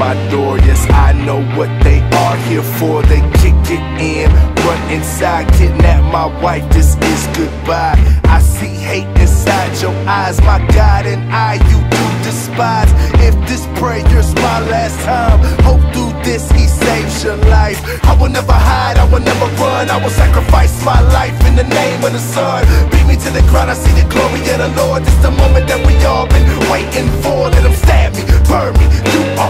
my door. Yes, I know what they are here for. They kick it in, run inside, kidnap my wife. This is goodbye. I see hate inside your eyes, my God, and I you do despise. If this prayer's my last time, hope this he saves your life. I will never hide, I will never run. I will sacrifice my life in the name of the Son. Beat me to the ground, I see the glory of the Lord. This the moment that we all been waiting for. Let him stab me, burn me. You are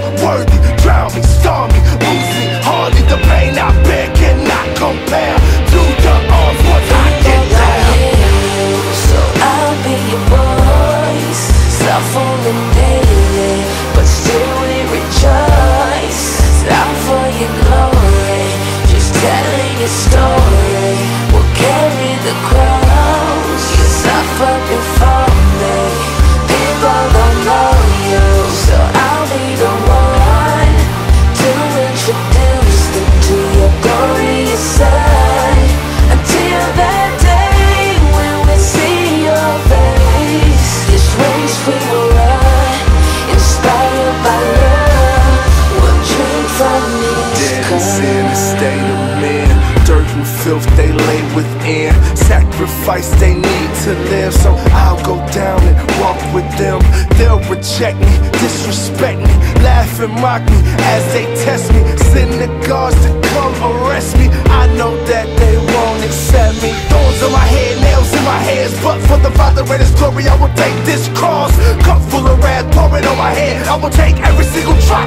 state of men. Dirt and filth they lay within. Sacrifice they need to live. So I'll go down and walk with them. They'll reject me, disrespect me, laugh and mock me as they test me. Send the guards to come arrest me. I know that they won't accept me. Thorns on my head, nails in my hands. But for the Father and His glory, I will take this cross. Cup full of wrath, pour it on my head. I will take every single drop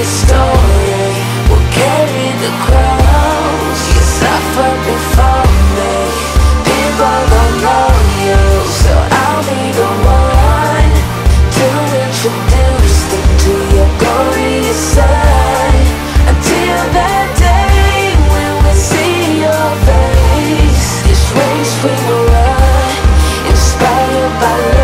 your story. Will carry the crowns. You before me People know you So I'll be the one To introduce them to your glorious side. Until that day when we see your face This race we will run Inspired by love.